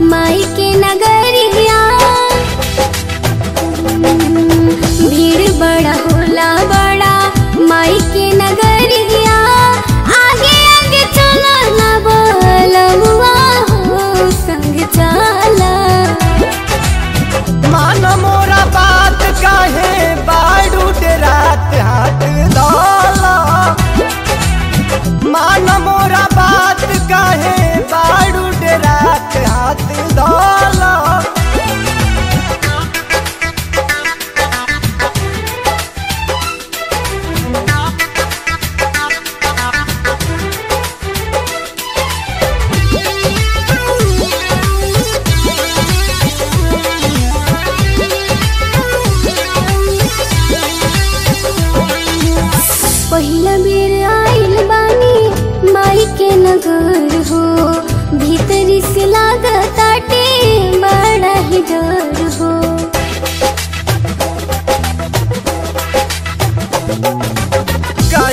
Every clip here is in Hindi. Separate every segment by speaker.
Speaker 1: My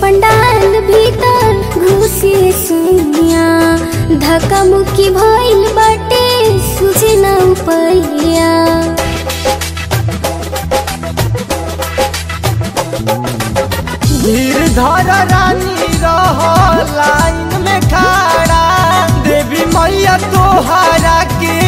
Speaker 1: पंडाल भीतर घुसे सुनिया। धक्का मुक्की भइल बाटे सुझे न
Speaker 2: धीर धर रानी रह लाइन में खड़ा। देवी मैया तोहरा के